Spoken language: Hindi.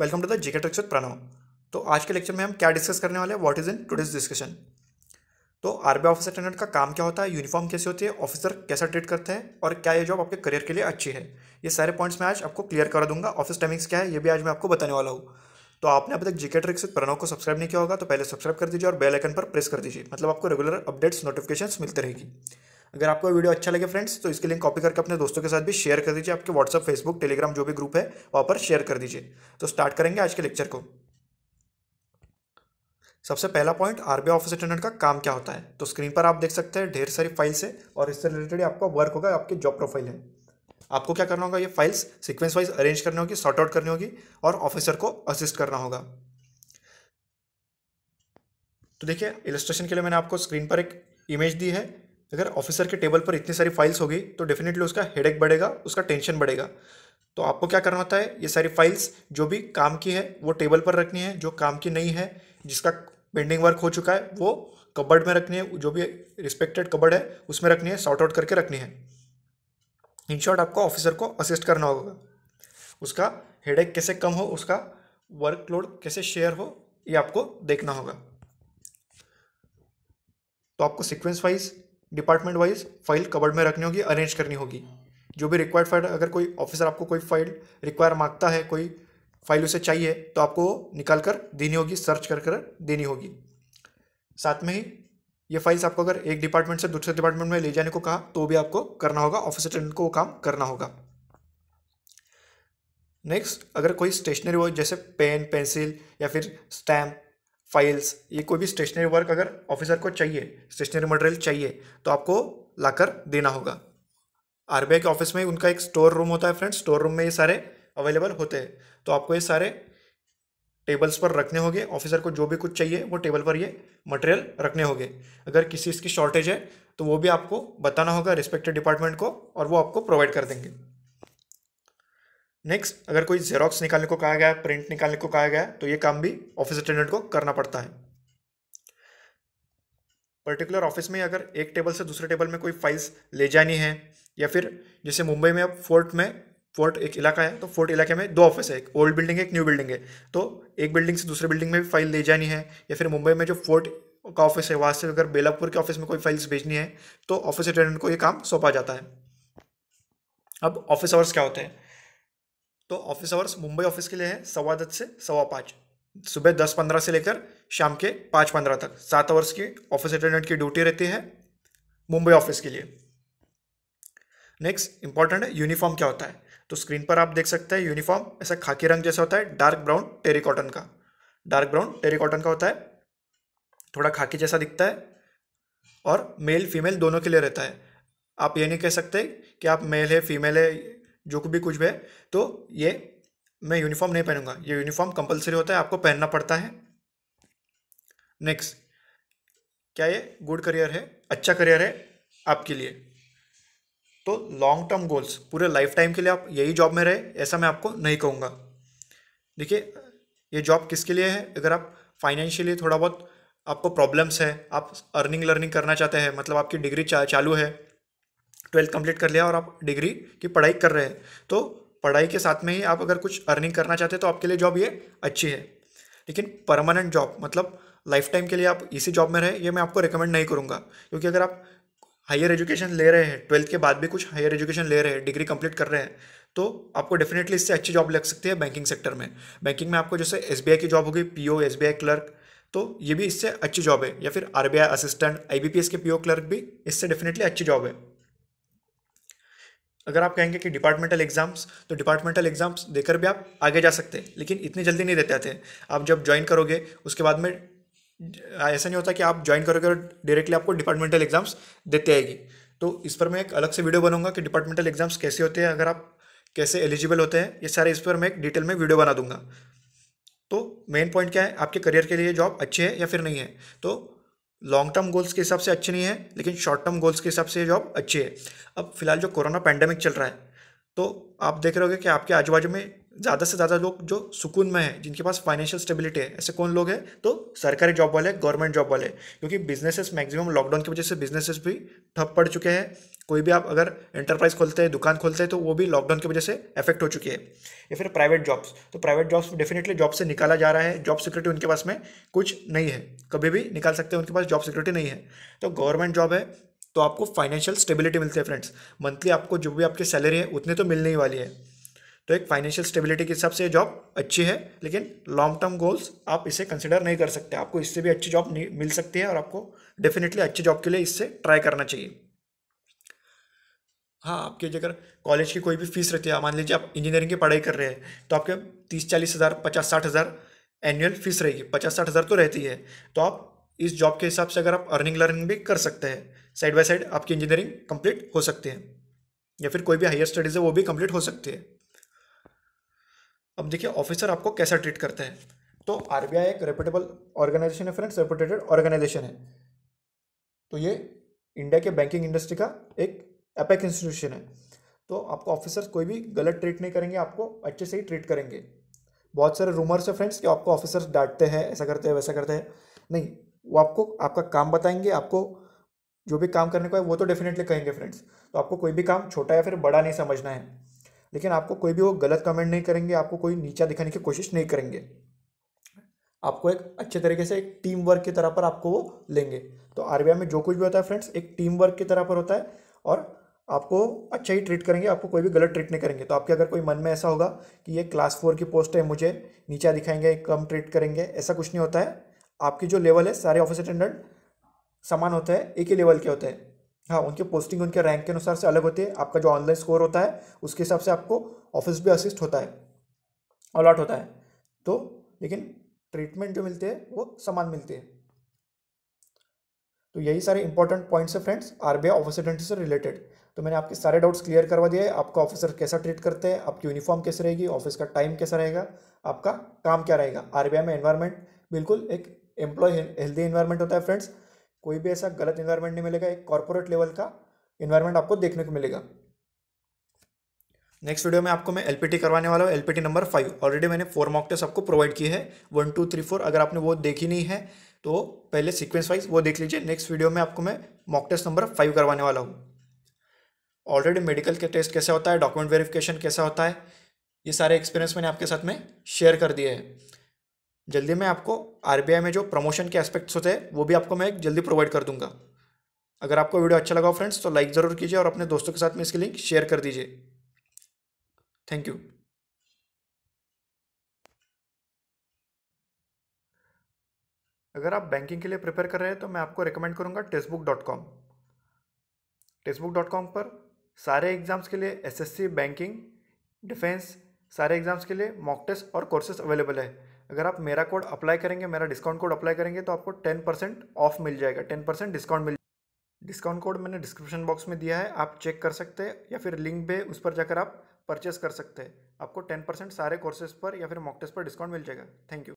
Welcome to the GK tricks Pranav. तो आज के लेक्चर में हम क्या डिस्कस करने वाले हैं? What is in today's discussion तो आरबीआई ऑफिसर अटेंडेंट का काम क्या होता है? यूनिफॉर्म कैसे होती है? ऑफिसर कैसा ट्रीट करते हैं? और क्या ये जॉब आपके करियर के लिए अच्छी है? ये सारे पॉइंट्स मैं आज आपको क्लियर कर दूँगा। ऑफ़िस टाइमिंग्स क्या है? ये भी आज मैं आपको बताने वाला हूँ। तो आपने अभी तक जीके ट्रिक्स विद प्रणव को सब्सक्राइब नहीं किया होगा तो पहले सब्सक्राइब कर दीजिए और बेल आइकन पर प्रेस कर दीजिए। मतलब आपको रेगुलर अपडेट्स नोटिफिकेशन मिलते रहेगी। अगर आपको वीडियो अच्छा लगे फ्रेंड्स तो इसके लिंक कॉपी करके अपने दोस्तों के साथ भी शेयर कर दीजिए। आपके व्हाट्सअप फेसबुक, टेलीग्राम जो भी ग्रुप है, वहाँ पर शेयर कर दीजिए। तो स्टार्ट करेंगे आज के लेक्चर को। सबसे पहला पॉइंट आरबीआई ऑफ़िस अटेंडेंट का काम क्या होता है? तो स्क्रीन पर आप देख सकते हैं ढेर सारी फाइल्स है और इससे रिलेटेड आपका वर्क होगा, आपकी जॉब प्रोफ़ाइल है। आपको क्या करना होगा, ये फाइल्स सीक्वेंस वाइज अरेंज करनी होगी सॉर्ट आउट करनी होगी और ऑफिसर को असिस्ट करना होगा। तो देखिए इलस्ट्रेशन के लिए मैंने आपको स्क्रीन पर एक इमेज दी है। अगर ऑफिसर के टेबल पर इतनी सारी फाइल्स होगी तो डेफिनेटली उसका हेडेक बढ़ेगा, उसका टेंशन बढ़ेगा। तो आपको क्या करना होता है, ये सारी फाइल्स जो भी काम की है, वो टेबल पर रखनी है, जो काम की नहीं है, जिसका पेंडिंग वर्क हो चुका है, वो कबर्ड में रखनी है, जो भी रिस्पेक्टेड कबर्ड है, उसमें रखनी है सॉर्ट आउट करके रखनी है। इन शॉर्ट आपको ऑफिसर को असिस्ट करना होगा। उसका हेडेक कैसे कम हो, उसका वर्कलोड कैसे शेयर हो, ये आपको देखना होगा। तो आपको sequence wise department wise file cupboard में रखनी होगी, अरेंज करनी होगी। जो भी रिक्वायर्ड फ़ाइल अगर कोई ऑफिसर आपको कोई फ़ाइल रिक्वायर माँगता है, कोई फ़ाइल उसे चाहिए तो आपको निकाल कर देनी होगी सर्च कर कर देनी होगी। साथ में ही ये फाइल्स आपको अगर एक डिपार्टमेंट से दूसरे डिपार्टमेंट में ले जाने को कहा तो भी आपको करना होगा ऑफ़िस अटेंडेंट को वो काम करना होगा। नेक्स्ट अगर कोई स्टेशनरी हो, जैसे पेन पेंसिल या फिर स्टैम्प फाइल्स, ये कोई भी स्टेशनरी वर्क अगर ऑफिसर को चाहिए, स्टेशनरी मटेरियल चाहिए तो आपको लाकर देना होगा। आरबीआई के ऑफ़िस में उनका एक स्टोर रूम होता है फ्रेंड्स, स्टोर रूम में ये सारे अवेलेबल होते हैं। तो आपको ये सारे टेबल्स पर रखने होंगे, ऑफिसर को जो भी कुछ चाहिए, वो टेबल पर ये मटेरियल रखने होंगे। अगर किसी इसकी शॉर्टेज है तो वो भी आपको बताना होगा रिस्पेक्टेड डिपार्टमेंट को और वो आपको प्रोवाइड कर देंगे। नेक्स्ट अगर कोई जेरोक्स निकालने को कहा गया प्रिंट निकालने को कहा गया तो ये काम भी ऑफ़िस अटेंडेंट को करना पड़ता है। पर्टिकुलर ऑफ़िस में अगर एक टेबल से दूसरे टेबल में कोई फाइल्स ले जानी है, या फिर जैसे मुंबई में अब फोर्ट में फोर्ट एक इलाका है तो फोर्ट इलाके में दो ऑफ़िस है, एक ओल्ड बिल्डिंग है, एक न्यू बिल्डिंग है। तो एक बिल्डिंग से दूसरे बिल्डिंग में भी फ़ाइल ले जानी है, या फिर मुंबई में जो फोर्ट का ऑफ़िस है, वहाँ से अगर बेलापुर के ऑफ़िस में कोई फाइल्स भेजनी है तो ऑफ़िस अटेंडेंट को ये काम सौंपा जाता है। अब ऑफ़िस आवर्स क्या होते हैं? तो ऑफ़िस आवर्स मुंबई ऑफ़िस के लिए है सवा दस से सवा पाँच। सुबह दस पंद्रह से लेकर शाम के पाँच पंद्रह तक। सात आवर्स की ऑफ़िस अटेंडेंट की ड्यूटी रहती है मुंबई ऑफ़िस के लिए। नेक्स्ट इंपॉर्टेंट है यूनिफॉर्म क्या होता है? तो स्क्रीन पर आप देख सकते हैं यूनिफॉर्म ऐसा खाकी रंग जैसा होता है डार्क ब्राउन टेरी कॉटन का। डार्क ब्राउन टेरी कॉटन का होता है, थोड़ा खाकी जैसा दिखता है और मेल फीमेल दोनों के लिए रहता है। आप ये नहीं कह सकते कि आप मेल है फीमेल है जो भी कुछ भी है तो ये मैं यूनिफॉर्म नहीं पहनूँगा। ये यूनिफॉर्म कंपलसरी होता है आपको पहनना पड़ता है। नेक्स्ट क्या ये गुड करियर है? अच्छा करियर है आपके लिए। तो लॉन्ग टर्म गोल्स पूरे लाइफ टाइम के लिए आप यही जॉब में रहे ऐसा मैं आपको नहीं कहूँगा। देखिए ये जॉब किसके लिए है? अगर आप फाइनेंशियली थोड़ा बहुत आपको प्रॉब्लम्स है आप अर्निंग लर्निंग करना चाहते हैं मतलब आपकी डिग्री चा, चालू है ट्वेल्थ कंप्लीट कर लिया और आप डिग्री की पढ़ाई कर रहे हैं। तो पढ़ाई के साथ में ही आप अगर कुछ अर्निंग करना चाहते हैं तो आपके लिए जॉब ये अच्छी है। लेकिन परमानेंट जॉब मतलब लाइफ टाइम के लिए आप इसी जॉब में रहे, ये मैं आपको रिकमेंड नहीं करूँगा। क्योंकि अगर आप हायर एजुकेशन ले रहे हैं, ट्वेल्थ के बाद भी कुछ हायर एजुकेशन ले रहे हैं, डिग्री कंप्लीट कर रहे हैं तो आपको डेफिनेटली इससे अच्छी जॉब लग सकती है बैंकिंग सेक्टर में। बैंकिंग में आपको जैसे SBI की जॉब होगी पी ओ क्लर्क तो ये भी इससे अच्छी जॉब है। या फिर आर असिस्टेंट आई के PO क्लर्क भी इससे डेफिनेटली अच्छी जॉब है। अगर आप कहेंगे कि डिपार्टमेंटल एग्ज़ाम्स तो डिपार्टमेंटल एग्ज़ाम्स देकर भी आप आगे जा सकते हैं, लेकिन इतनी जल्दी नहीं देते आते आप जब ज्वाइन करोगे, उसके बाद में, ऐसा नहीं होता कि आप ज्वाइन करोगे और डायरेक्टली आपको डिपार्टमेंटल एग्ज़ाम्स देते आएगी। तो इस पर मैं एक अलग से वीडियो बनाऊँगा कि डिपार्टमेंटल एग्ज़ाम्स कैसे होते हैं, अगर आप कैसे एलिजिबल होते हैं, ये सारे इस पर मैं एक डिटेल में वीडियो बना दूँगा। तो मेन पॉइंट क्या है? आपके करियर के लिए जॉब अच्छी है या फिर नहीं है? तो लॉन्ग टर्म गोल्स के हिसाब से अच्छी नहीं है, लेकिन शॉर्ट टर्म गोल्स के हिसाब से जॉब अच्छी है। अब फ़िलहाल जो कोरोना पैंडेमिक चल रहा है तो आप देख रहे हो कि आपके आजू बाजू में ज़्यादा से ज़्यादा लोग जो सुकून में हैं, जिनके पास फाइनेंशियल स्टेबिलिटी है, ऐसे कौन लोग हैं? तो सरकारी जॉब वाले गवर्नमेंट जॉब वाले, क्योंकि बिजनेसेस मैक्सिमम लॉकडाउन की वजह से बिजनेसेस भी ठप पड़ चुके हैं। कोई भी आप अगर एंटरप्राइज खोलते हैं, दुकान खोलते हैं तो वो भी लॉकडाउन की वजह से इफ़ेक्ट हो चुकी है। या फिर प्राइवेट जॉब्स तो प्राइवेट जॉब्स डेफिनेटली जॉब से निकाला जा रहा है। जॉब सिक्योरिटी उनके पास में कुछ नहीं है। कभी भी निकाल सकते हैं, उनके पास जॉब सिक्योरिटी नहीं है। तो गवर्नमेंट जॉब है तो आपको फाइनेंशियल स्टेबिलिटी मिलती है फ्रेंड्स मंथली आपको जो भी आपकी सैलरी है, उतनी तो मिलने ही वाली है। तो एक फाइनेंशियल स्टेबिलिटी के हिसाब से जॉब अच्छी है, लेकिन लॉन्ग टर्म गोल्स आप इसे कंसिडर नहीं कर सकते। आपको इससे भी अच्छी जॉब मिल सकती है और आपको डेफिनेटली अच्छी जॉब के लिए इससे ट्राई करना चाहिए। हाँ आपके अगर कॉलेज की कोई भी फ़ीस रहती है मान लीजिए आप इंजीनियरिंग की पढ़ाई कर रहे हैं तो आपके तीस चालीस हज़ार, पचास साठ हज़ार एनुअल फ़ीस रहेगी। पचास साठ हज़ार तो रहती है। तो आप इस जॉब के हिसाब से अगर आप अर्निंग लर्निंग भी कर सकते हैं साइड बाय साइड आपकी इंजीनियरिंग कंप्लीट हो सकती है। या फिर कोई भी हायर स्टडीज़ है, वो भी कंप्लीट हो सकती है। अब देखिए ऑफिसर आपको कैसा ट्रीट करते हैं? तो आरबीआई एक रेपुटेबल ऑर्गेनाइजेशन है फ्रेंड्स रेपुटेटेड ऑर्गेनाइजेशन है। तो ये इंडिया के बैंकिंग इंडस्ट्री का एक एपेक इंस्टीट्यूशन है। तो आपको ऑफिसर्स कोई भी गलत ट्रीट नहीं करेंगे, आपको अच्छे से ही ट्रीट करेंगे। बहुत सारे रूमर्स है फ्रेंड्स कि आपको ऑफिसर्स डांटते हैं, ऐसा करते हैं, वैसा करते हैं। नहीं, वो आपको, आपका काम बताएँगे, आपको जो भी काम करने को है, वो तो डेफिनेटली कहेंगे फ्रेंड्स तो आपको कोई भी काम छोटा या फिर बड़ा नहीं समझना है। लेकिन आपको कोई भी वो गलत कमेंट नहीं करेंगे, आपको कोई नीचा दिखाने की कोशिश नहीं करेंगे। आपको एक अच्छे तरीके से एक टीम वर्क की तरह पर आपको वो लेंगे। तो आरबीआई में जो कुछ भी होता है फ्रेंड्स एक टीम वर्क की तरह पर होता है और आपको अच्छा ही ट्रीट करेंगे, आपको कोई भी गलत ट्रीट नहीं करेंगे। तो आपके अगर कोई मन में ऐसा होगा कि ये क्लास फोर की पोस्ट है, मुझे नीचा दिखाएँगे, कम ट्रीट करेंगे, ऐसा कुछ नहीं होता है। आपकी जो लेवल है, सारे ऑफ़िस अटेंडेंट समान होते हैं, एक ही लेवल के होते हैं। हाँ उनकी पोस्टिंग उनके रैंक के अनुसार से अलग होती है। आपका जो ऑनलाइन स्कोर होता है, उसके हिसाब से आपको ऑफ़िस भी असिस्ट होता है। अलॉट होता है। तो लेकिन ट्रीटमेंट जो मिलते हैं, वो समान मिलती है। तो यही सारे इंपॉर्टेंट पॉइंट्स है friends R RBI office attendant से रिलेटेड तो मैंने आपके सारे डाउट्स क्लियर करवा दिए। आपका ऑफिसर कैसा ट्रीट करते हैं, आपकी यूनिफॉर्म कैसे रहेगी ऑफ़िस का टाइम कैसा रहेगा, आपका काम क्या रहेगा। आरबीआई में एनवायरनमेंट बिल्कुल एक एम्प्लॉय हेल्दी इन्वायरमेंट होता है फ्रेंड्स कोई भी ऐसा गलत इन्वायरमेंट नहीं मिलेगा, एक कॉर्पोरेट लेवल का इन्वायरमेंट आपको देखने को मिलेगा। नेक्स्ट वीडियो में आपको मैं एलपीटी करवाने वाला हूँ एलपीटी नंबर फाइव ऑलरेडी मैंने फोर मॉक टेस्ट आपको प्रोवाइड किए हैं। वन टू थ्री फोर अगर आपने वो देखी नहीं है तो पहले सीक्वेंस वाइज वो देख लीजिए। नेक्स्ट वीडियो में आपको मैं मॉक टेस्ट नंबर फाइव करवाने वाला हूँ। ऑलरेडी मेडिकल के टेस्ट कैसा होता है डॉक्यूमेंट वेरिफिकेशन कैसा होता है, ये सारे एक्सपीरियंस मैंने आपके साथ में शेयर कर दिए हैं। जल्दी मैं आपको आरबीआई में जो प्रमोशन के एस्पेक्ट्स होते हैं, वो भी आपको मैं जल्दी प्रोवाइड कर दूँगा। अगर आपको वीडियो अच्छा लगा फ्रेंड्स तो लाइक ज़रूर कीजिए और अपने दोस्तों के साथ में इसकी लिंक शेयर कर दीजिए। थैंक यू अगर आप बैंकिंग के लिए प्रिपेयर कर रहे हैं तो मैं आपको रिकमेंड करूँगा textbook dot com textbook dot com पर सारे एग्ज़ाम्स के लिए एसएससी बैंकिंग डिफेंस सारे एग्ज़ाम्स के लिए मॉक टेस्ट और कोर्सेज अवेलेबल है। अगर आप मेरा कोड अप्लाई करेंगे, मेरा डिस्काउंट कोड अप्लाई करेंगे तो आपको टेन परसेंट ऑफ़ मिल जाएगा। टेन परसेंट डिस्काउंट मिल डिस्काउंट कोड मैंने डिस्क्रिप्शन बॉक्स में दिया है, आप चेक कर सकते हैं, या फिर लिंक पे उस पर जाकर आप परचेस कर सकते हैं। आपको टेन परसेंट सारे कोर्सेज पर या फिर मॉक टेस्ट पर डिस्काउंट मिल जाएगा। Thank you